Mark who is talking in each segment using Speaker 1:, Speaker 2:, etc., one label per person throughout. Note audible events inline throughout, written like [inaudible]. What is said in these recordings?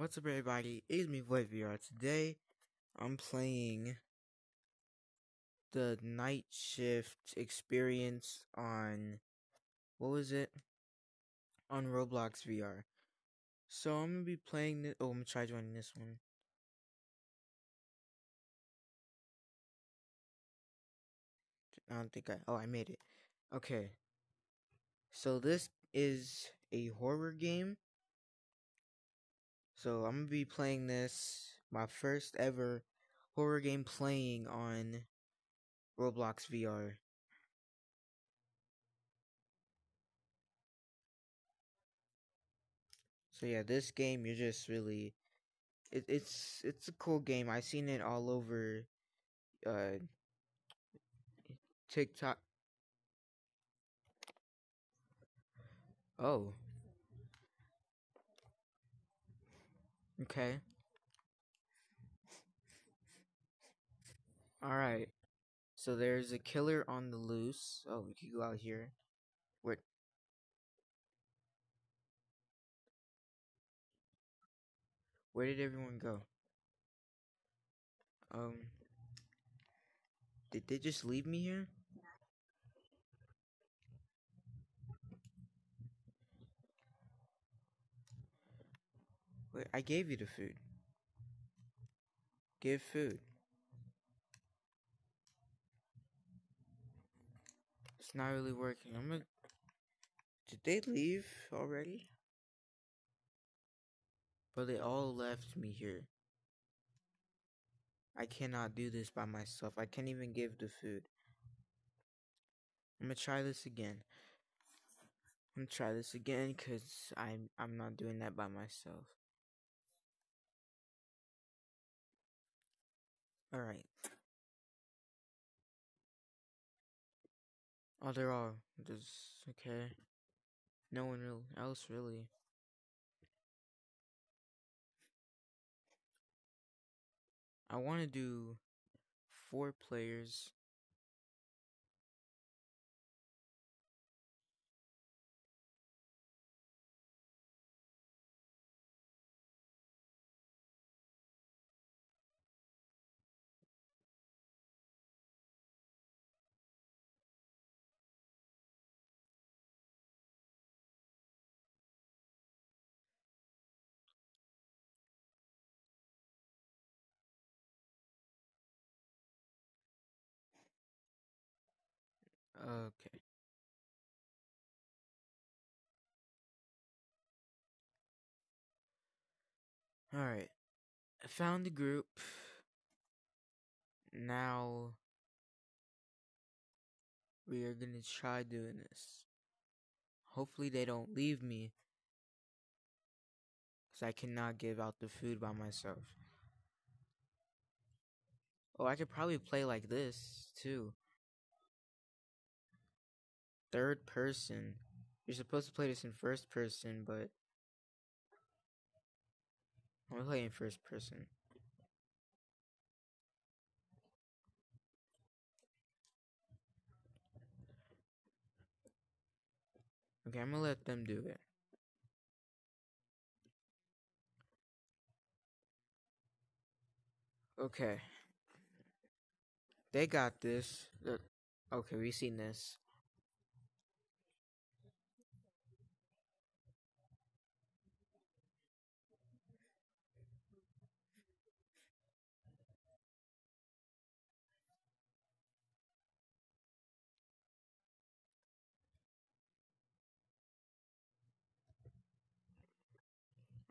Speaker 1: What's up, everybody? It's me, Void VR. Today, I'm playing the night shift experience on what was it? On Roblox VR. So I'm gonna be playing. Oh, I'm gonna try joining this one. I don't think I. Oh, I made it. Okay. So this is a horror game. So I'm gonna be playing this my first ever horror game playing on Roblox VR. So yeah, this game you're just really it, it's it's a cool game. I've seen it all over uh TikTok. Oh. Okay. Alright. So there's a killer on the loose. Oh, we could go out here. Where Where did everyone go? Um Did they just leave me here? Wait, I gave you the food. Give food. It's not really working. I'm gonna. Did they leave already? But they all left me here. I cannot do this by myself. I can't even give the food. I'm gonna try this again. I'm gonna try this again because I'm I'm not doing that by myself. Oh, all right. Oh, there are. just okay. No one else really. I want to do four players. Okay. All right. I found the group. Now we are to try doing this. Hopefully they don't leave me cuz I cannot give out the food by myself. Oh, I could probably play like this too. Third person. You're supposed to play this in first person, but I'm playing first person. Okay, I'm gonna let them do it. Okay. They got this. Okay, we've seen this.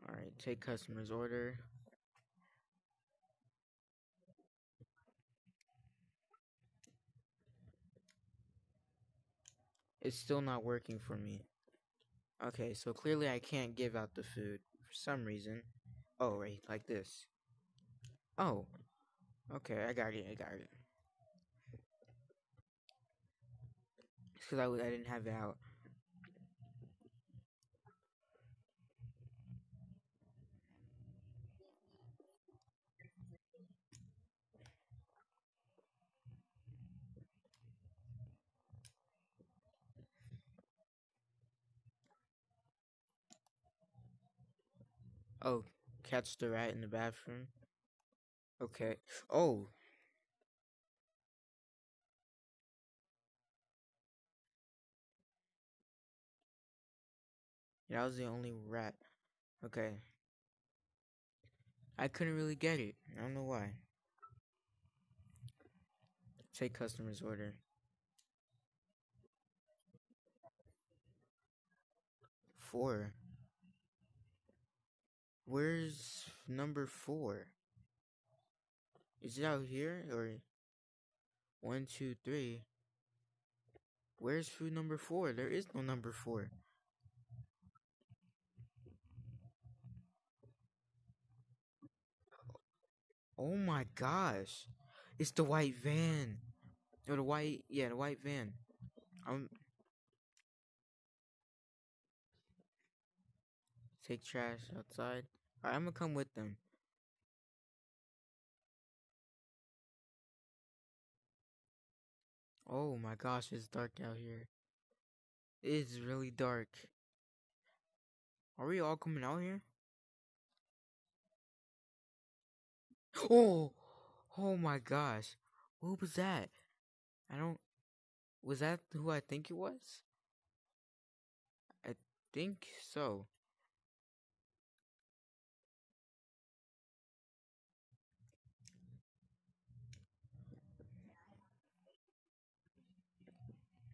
Speaker 1: Alright, take customer's order. It's still not working for me. Okay, so clearly I can't give out the food for some reason. Oh, right, like this. Oh, okay, I got it, I got it. It's because I, I didn't have it out. Oh, catch the rat in the bathroom. Okay. Oh. Yeah, I was the only rat. Okay. I couldn't really get it. I don't know why. Take customer's order. Four. Where's number four? Is it out here or one, two, three? Where's food number four? There is no number four. Oh my gosh. It's the white van. Or the white yeah, the white van. I'm take trash outside. Alright, I'm gonna come with them. Oh my gosh, it's dark out here. It is really dark. Are we all coming out here? Oh, oh my gosh. Who was that? I don't. Was that who I think it was? I think so.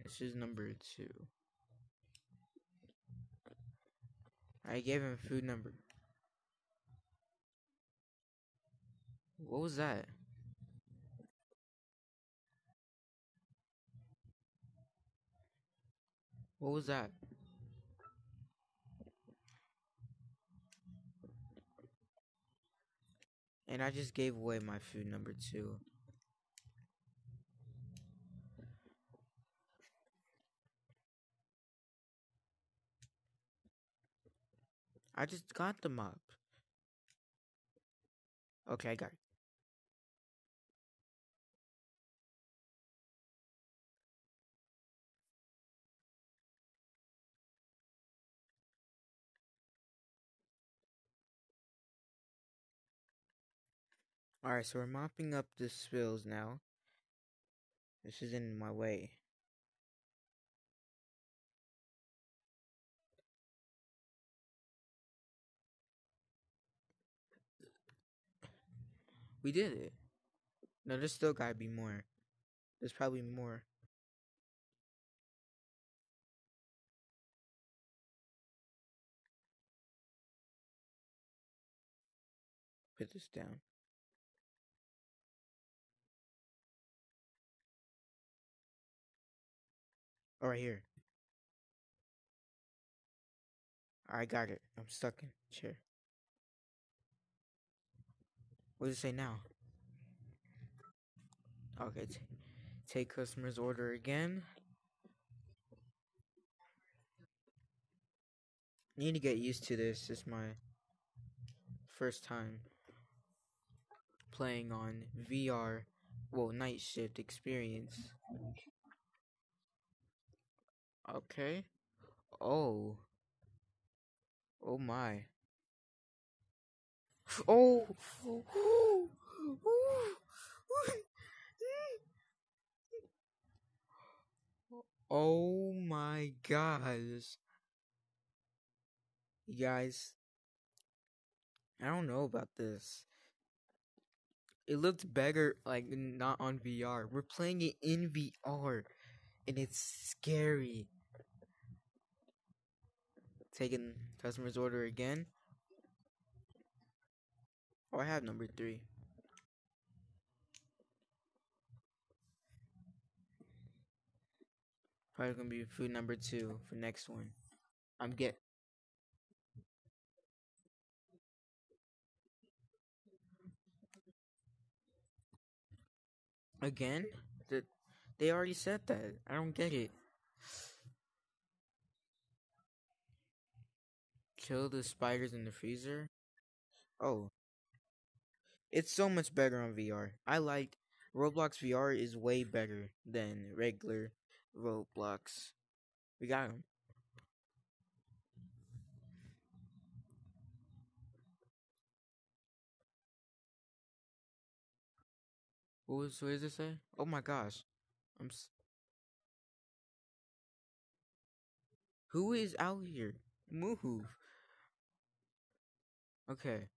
Speaker 1: This is number two. I gave him food number. What was that? What was that? And I just gave away my food number two. I just got the mop. Okay, I got it. Alright, so we're mopping up the spills now. This is in my way. We did it. No, there's still gotta be more. There's probably more. Put this down. Oh, right here. I got it. I'm stuck in chair. What does it say now? Okay, take customer's order again. Need to get used to this. It's my first time playing on VR, well, night shift experience. Okay. Oh. Oh my. Oh. [laughs] Oh my gosh. You guys, I don't know about this. It looked better, like, not on VR. We're playing it in VR, and it's scary. Taking customer's order again. Oh, I have number three. Probably gonna be food number two for next one. I'm get. Again? The, they already said that. I don't get it. Kill the spiders in the freezer? Oh. It's so much better on VR. I like Roblox VR is way better than regular Roblox. We got him. What was what does it say? Oh my gosh, I'm. Who is out here? Move. Okay.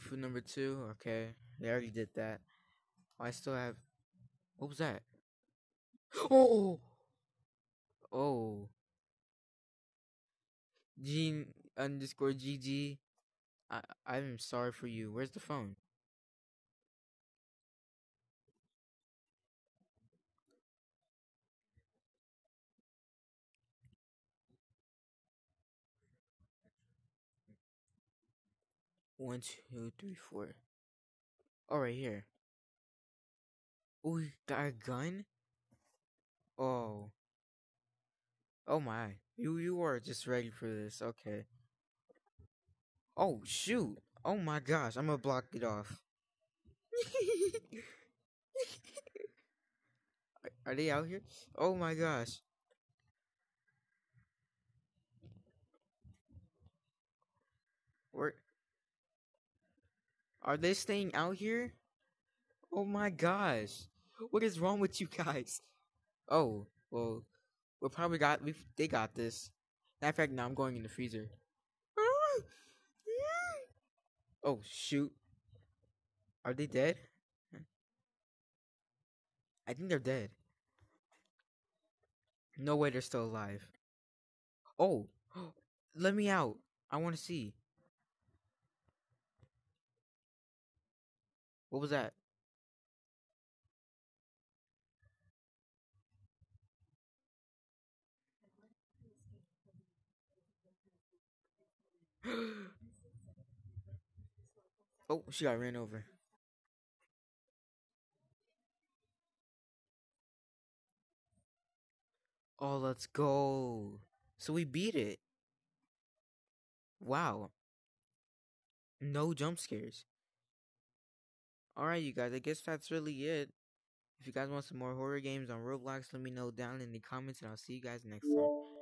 Speaker 1: Food number two. Okay. They already did that. I still have. What was that? Oh. Oh. Gene underscore GG. I I'm sorry for you. Where's the phone? One, two, three, four. Oh, right here. Oh, we got a gun? Oh. Oh my. You you are just ready for this. Okay. Oh shoot. Oh my gosh. I'm gonna block it off. [laughs] are, are they out here? Oh my gosh. Where are they staying out here? Oh my gosh. What is wrong with you guys? Oh, well, we probably got we they got this. Matter of fact, now I'm going in the freezer. [laughs] Oh shoot. Are they dead? I think they're dead. No way they're still alive. Oh, [gasps] let me out. I want to see. What was that? [gasps] oh, she got ran over. Oh, let's go. So we beat it. Wow. No jump scares. Alright, you guys, I guess that's really it. If you guys want some more horror games on Roblox, let me know down in the comments and I'll see you guys next time.